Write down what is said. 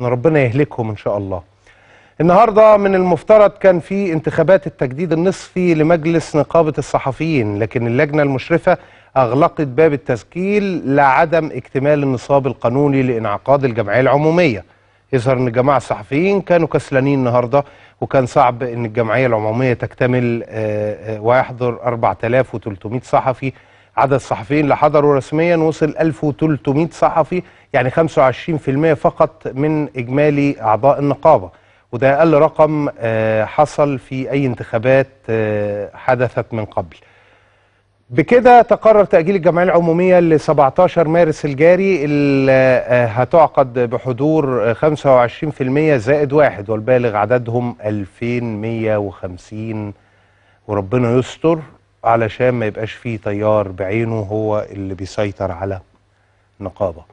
إن ربنا يهلكهم إن شاء الله. النهارده من المفترض كان في انتخابات التجديد النصفي لمجلس نقابة الصحفيين لكن اللجنة المشرفة أغلقت باب التسجيل لعدم اكتمال النصاب القانوني لانعقاد الجمعية العمومية. يظهر إن الجماعه الصحفيين كانوا كسلانين النهارده وكان صعب إن الجمعية العمومية تكتمل آه، آه، ويحضر 4300 صحفي. عدد الصحفيين اللي حضروا رسميا وصل 1300 صحفي يعني 25% فقط من إجمالي أعضاء النقابة. وده أقل رقم آه، حصل في أي انتخابات آه، حدثت من قبل. بكده تقرر تأجيل الجمعية العمومية ل 17 مارس الجاري اللي آه، هتعقد بحضور آه، 25% زائد واحد والبالغ عددهم 2150 وربنا يستر. علشان ما يبقاش فيه تيار بعينه هو اللي بيسيطر على النقابة